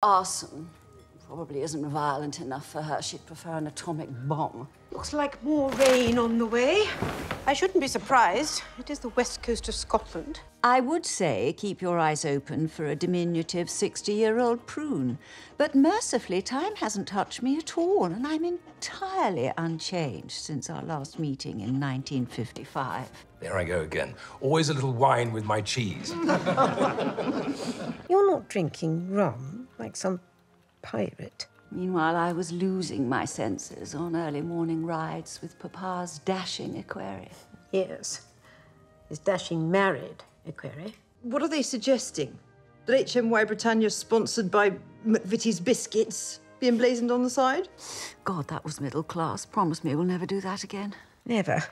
Arson probably isn't violent enough for her. She'd prefer an atomic bomb. Looks like more rain on the way. I shouldn't be surprised. It is the west coast of Scotland. I would say keep your eyes open for a diminutive 60 year old prune. But mercifully, time hasn't touched me at all, and I'm entirely unchanged since our last meeting in 1955. There I go again. Always a little wine with my cheese. You're not drinking rum like some pirate. Meanwhile, I was losing my senses on early morning rides with Papa's dashing equerry. Yes. His dashing married equerry. What are they suggesting? That HMY Britannia sponsored by McVitie's Biscuits be emblazoned on the side? God, that was middle class. Promise me we'll never do that again. Never.